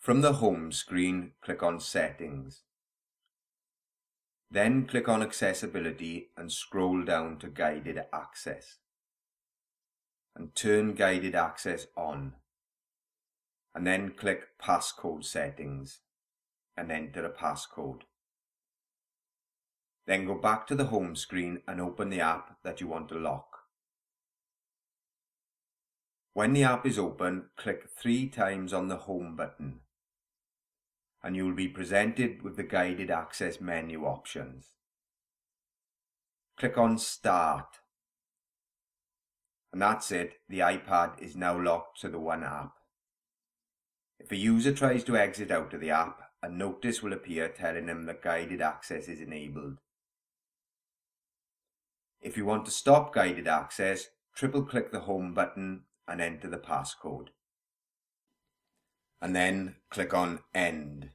From the home screen, click on Settings. Then click on Accessibility and scroll down to Guided Access. And turn Guided Access on. And then click Passcode Settings and enter a passcode. Then go back to the home screen and open the app that you want to lock. When the app is open, click three times on the Home button and you will be presented with the guided access menu options. Click on Start and that's it, the iPad is now locked to the one app. If a user tries to exit out of the app, a notice will appear telling them that guided access is enabled. If you want to stop guided access, triple click the home button and enter the passcode. And then click on end.